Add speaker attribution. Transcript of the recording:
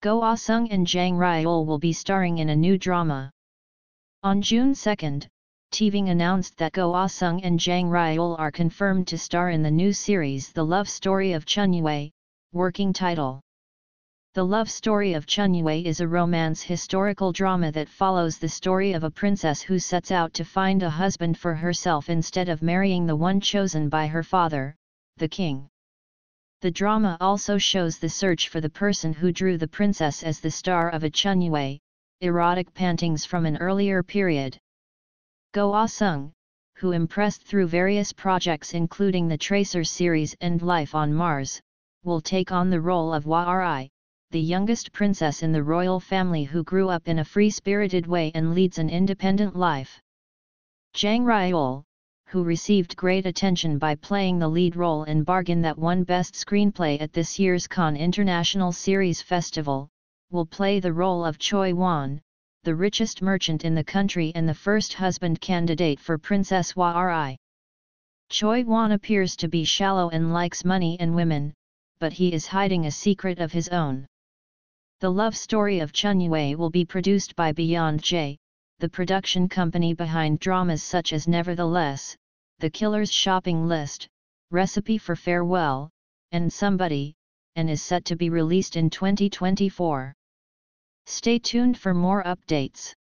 Speaker 1: Go Ah Sung and Jang Ryul will be starring in a new drama. On June 2, TVing announced that Go Ah Sung and Jang Ryul are confirmed to star in the new series The Love Story of Chunhwa, working title. The Love Story of Chunhwa is a romance historical drama that follows the story of a princess who sets out to find a husband for herself instead of marrying the one chosen by her father, the king. The drama also shows the search for the person who drew the princess as the star of a chunhwa, erotic paintings from an earlier period. Go Ah Sung, who impressed through various projects including the Tracer series and Life on Mars, will take on the role of Hwa Ri, the youngest princess in the royal family who grew up in a free-spirited way and leads an independent life. Jang Ryul, who received great attention by playing the lead role in Bargain that won Best Screenplay at this year's Cannes International Series Festival, will play the role of Choi Hwan, the richest merchant in the country and the first husband candidate for Princess Hwa Ri. Choi Hwan appears to be shallow and likes money and women, but he is hiding a secret of his own. The love story of Chunhwa will be produced by Beyond J, the production company behind dramas such as Nevertheless, The Killer's Shopping List, Recipe for Farewell, and Somebody, and is set to be released in 2024. Stay tuned for more updates.